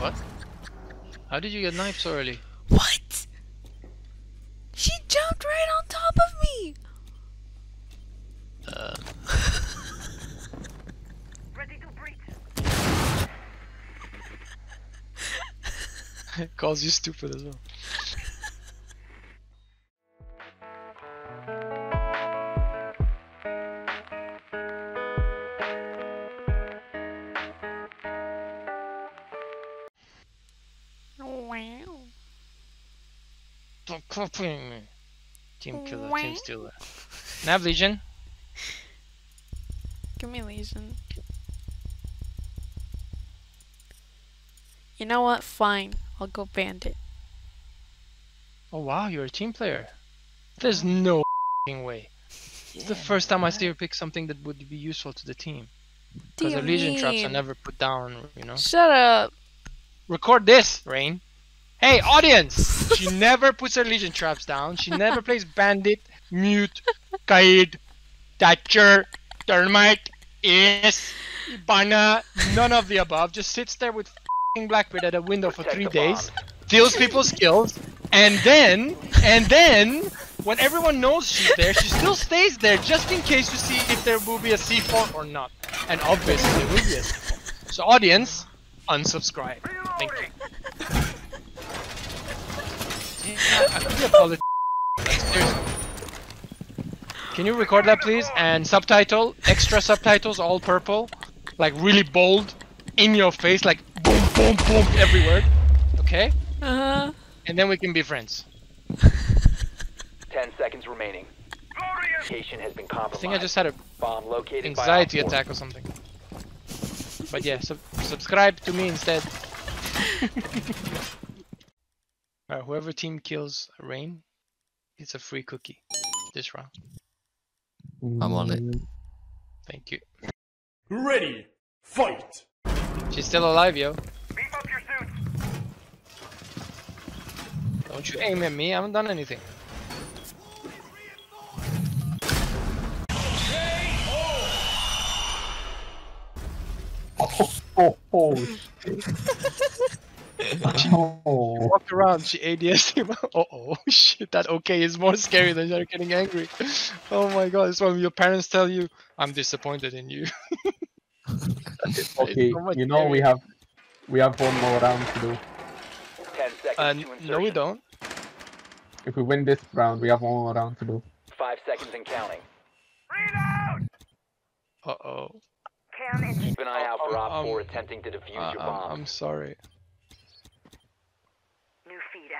What? How did you get knife so early? What? She jumped right on top of me. Uh, calls you stupid as well. Stop copying me. Team killer, team stealer. Nav Lesion. Give me Lesion. You know what? Fine. I'll go Bandit. Oh wow, you're a team player. There's no f***ing way. It's the first time I see her pick something that would be useful to the team. Because the Lesion traps are never put down, you know. Shut up. Record this, Rain. Hey, audience! She never puts her Lesion traps down. She never plays Bandit, Mute, Kaid, Thatcher, Thermite, Is, Ibana, none of the above. Just sits there with f***ing Blackbeard at a window for three days, steals people's kills, and then, and then, when everyone knows she's there, she still stays there just in case to see if there will be a C4 or not. And obviously there will be a C4. So audience, unsubscribe. Thank you. Yeah, I could be a polit- Seriously. Can you record that please? And subtitle, extra subtitles, all purple, like really bold, in your face, like boom, boom, boom, every word. Okay? Uh huh. And then we can be friends. Ten seconds remaining. Location has been I compromised. think I just had a Bomb located anxiety by Op four. attack or something. But yeah, sub- subscribe to me instead. Alright, whoever team kills Rain, it's a free cookie this round. I'm on it. Thank you. Ready, fight! She's still alive, yo. Don't you aim at me, I haven't done anything. Oh, oh, shit. Oh, Walked around, she ADS him. uh oh, shit, that okay is more scary than her getting angry. Oh my god, it's when your parents tell you, I'm disappointed in you. Okay, so you know we have we have one more round to do. Ten seconds Uh, to no, we don't. If we win this round, we have one more round to do. Five seconds and counting. Uh oh. Keep an eye out for Op Um, 4 attempting to defuse Uh, your bomb. I'm sorry.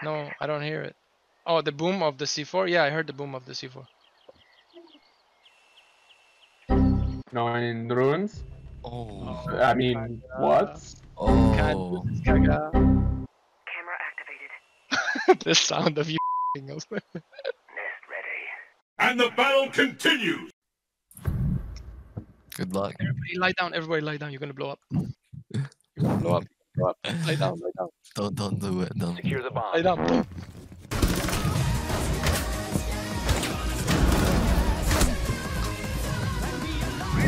No, I don't hear it. Oh, the boom of the C4? Yeah, I heard the boom of the C4. No, in the ruins. Oh. I mean, what? Oh. Gaga. Camera activated. the sound of you else. Nest ready. And the battle continues! Good luck. Everybody lie down, everybody lie down, you're gonna blow up. You're gonna blow up. Blow up. Lie down, lie down, Don't don't do it. Don't. Secure the bomb. lie down.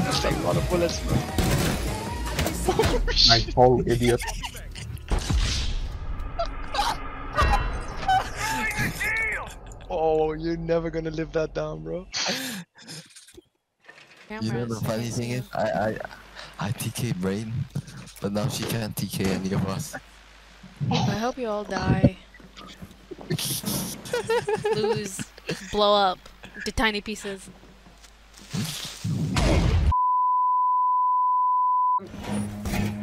That's a lot of bullets. My shit. whole idiot. oh, you're never gonna live that down, bro. You know the funny thing is, I I I TK Brain, but now she can't TK any of us. I hope you all die. Lose. Blow up. To tiny pieces.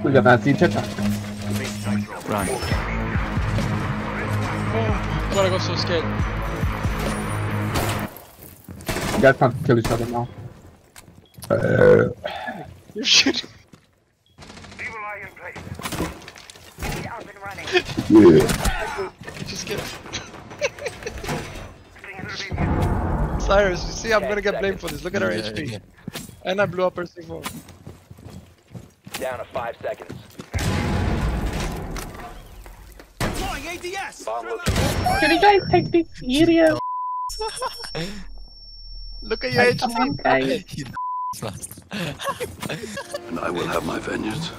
We got that, see Checha. Right. Oh, God, I got so scared. You guys can't kill each other now. Uh, You're shooting. Evil eye in place. Lead up and running. Yeah. Just get Things are being Cyrus, you see, I'm gonna get blamed for this. Look at her HP. And I blew up her C4. Down to five seconds. Bomb located. Can you guys take this serious? Look at your HP. Come on, guys. You last. and I will have my vengeance.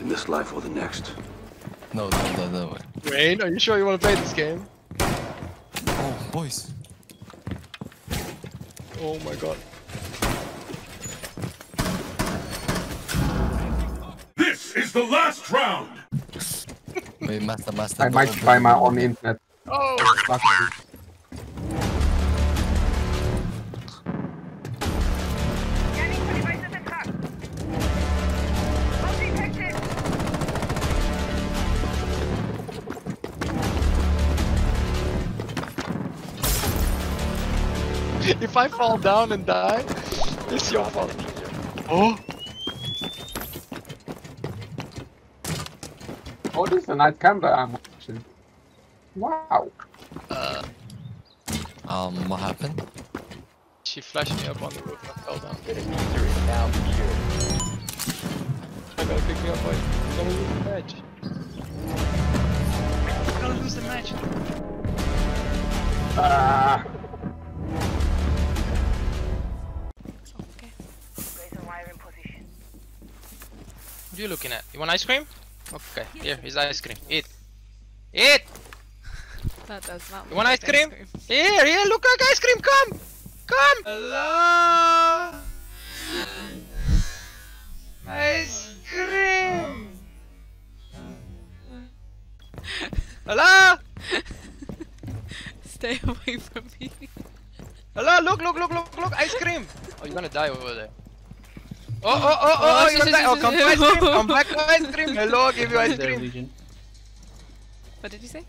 In this life or the next. No, no, no, no. Rain, are you sure you want to play this game? Oh, boys. Oh my god. This is the last round. Wait, master, master. I might open buy my own internet. Oh! Fuck if I fall down and die, it's your fault. in the defuser. Oh! Oh, this is a nice camera I'm watching. Wow. Um, what happened? She flashed me up on the roof and I fell down. The defuser is now secured. I gotta pick me up, boy. I'm gonna lose the match. I'm gonna lose the match. Ah. You looking at? You want ice cream? Okay, here, here's ice cream. Eat. Eat! That does not. You want ice like cream? Here, here, look like ice cream, come! Come! Hello! Ice cream! Hello? Stay away from me. Hello, look, look, look, look, look, ice cream! Oh, you're gonna die over there. Oh, oh, oh, oh, oh you want? Oh, come back, ice cream, come back to ice cream. Hello, give you ice cream. What did you say?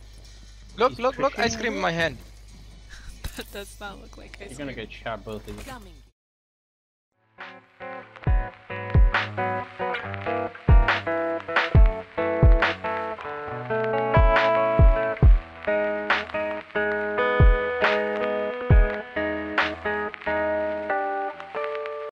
Look, look, look, ice cream in my hand. that does not look like ice cream. You're gonna get shot both of you. Coming.